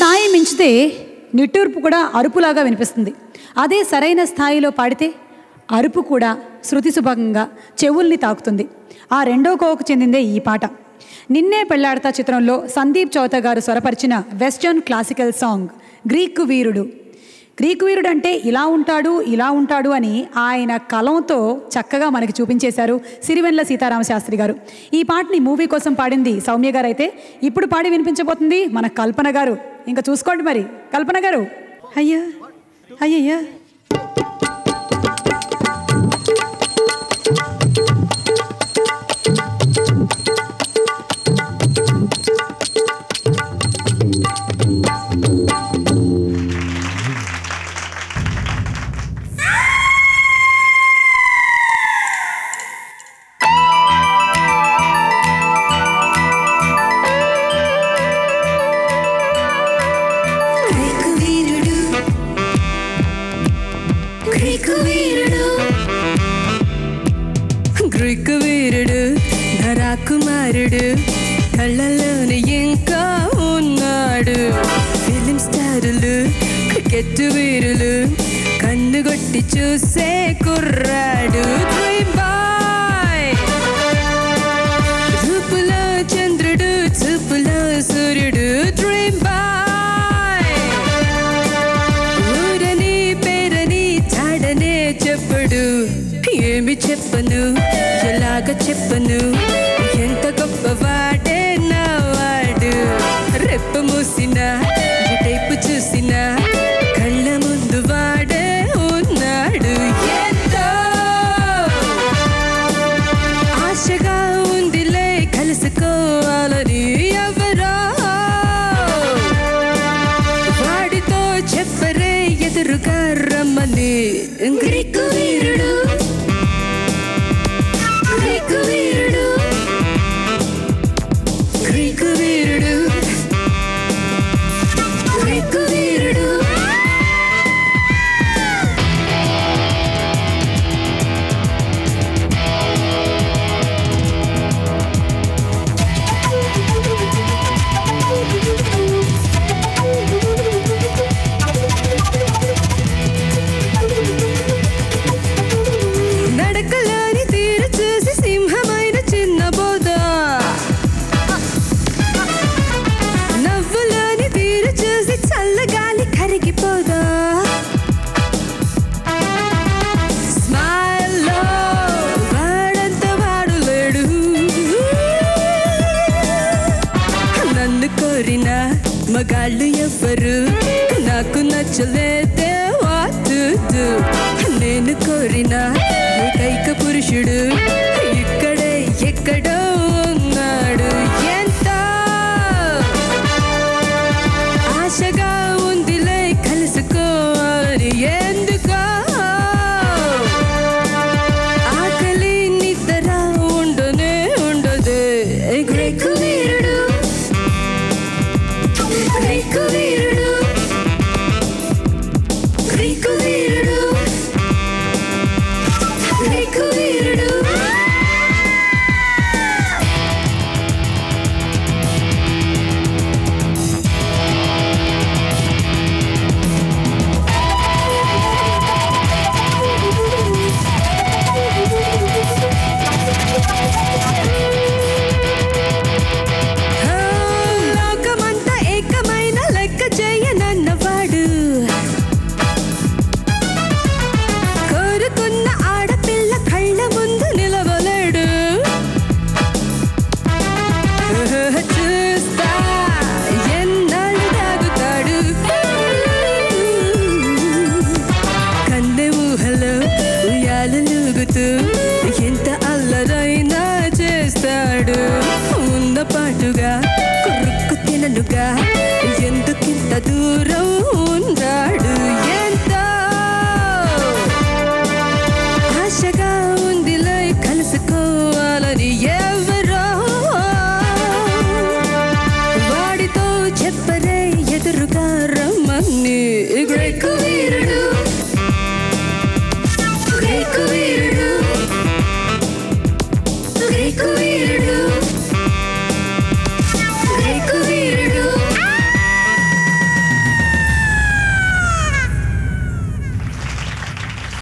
స్థాయి మించితే నిట్టూర్పు కూడా అరుపులాగా వినిపిస్తుంది. అదే సరైన స్థాయిలో పాడితే అరుపు కూడా శృతి సుభంగా చెవుల్ని తాకుతుంది. ఆ రెండో కోవకు చెందిందే ఈ పాట. నిన్నే పెళ్ళాడతా చిత్రంలో సందీప్ చౌత గారు స్వరపరిచిన వెస్టర్న్ క్లాసికల్ సాంగ్ గ్రీకు వీరుడు. గ్రీకు వీరుడు అంటే ఇలా ఉంటాడు ఇలా ఉంటాడు అని ఆయన కలంతో చక్కగా మనకి చూపించేశారు సిరివెన్ల సీతారామ శాస్త్రి గారు. ఈ పాటని మూవీ కోసం పాడింది సౌమ్య గారు అయితే ఇప్పుడు పాడి వినిపించబోతుంది మన కల్పన గారు. ఇంకా చూసుకోండి మరి. కల్పన గారు. అయ్యా అయ్యయ్యా. గ్రీకు వీరుడు ధరాకుమారుడు కళ్ళలోని ఇంకా ఉన్నాడు ఫిలిం స్టారులు క్రికెట్ వీరులు కన్నుగొట్టి చూసే కుర్రాడు Dream చెప్పడు? ఏమి చెప్పను? ఎలాగ చెప్పను? ఎంత గొప్పవాడే నావాడు రెప్ప మూసిన టైపు చూసినా కళ్ళ ముందు వాడే ఉన్నాడు. ఎంతో ఆశగా ఉందిలే కలుసుకోవాలని నచ్చలేదే వాతుదు నేను కోరిన ఏకైక పురుషుడు. ఇక్కడే ఎక్కడో తిననుగా.